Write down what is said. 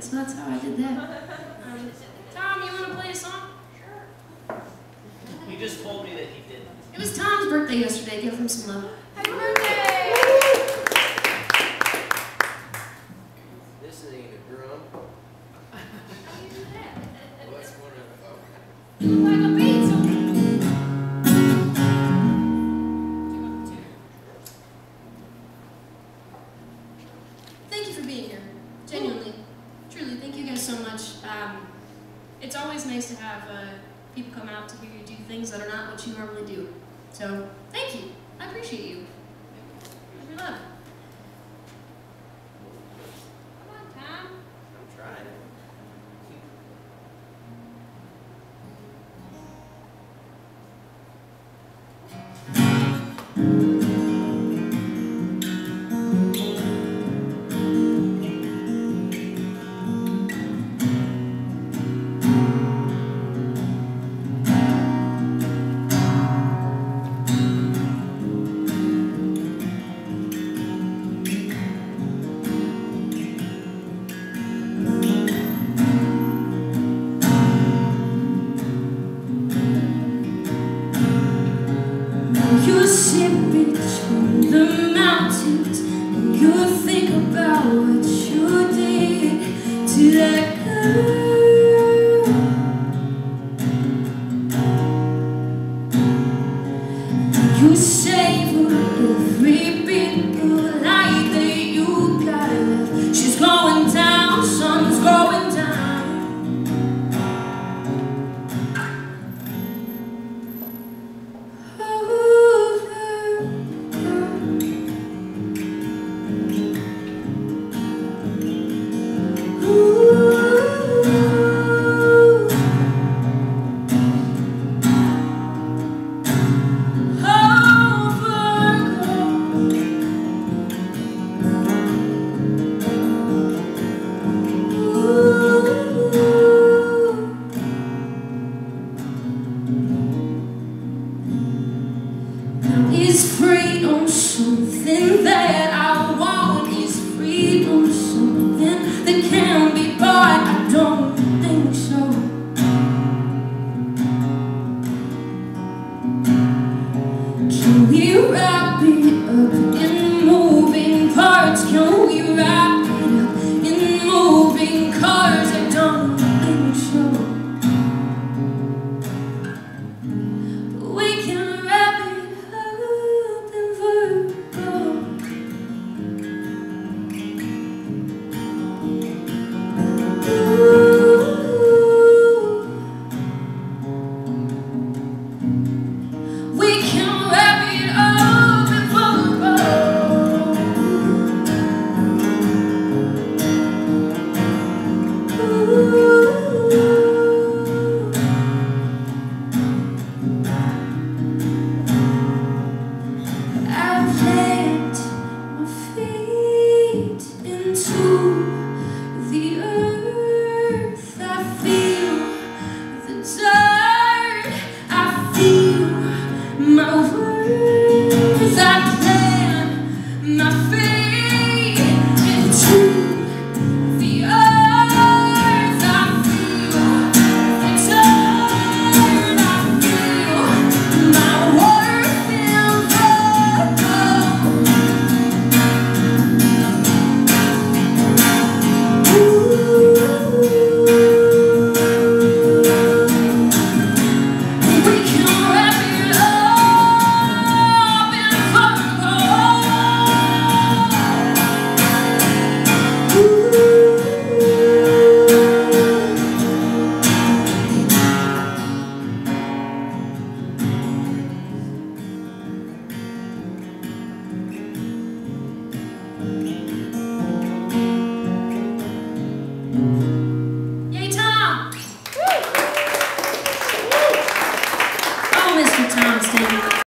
right, so that's how I did that. Um, Tom, you want to play a song? Sure. He just told me that he didn't. It was Tom's birthday yesterday. Give him some love. Happy birthday! This ain't a drum. What's one of Like so much. Um, it's always nice to have uh, people come out to hear you do things that are not what you normally do. So thank you. I appreciate you. Here's your love. You people something that can be bought? I don't think so. You wrap me up?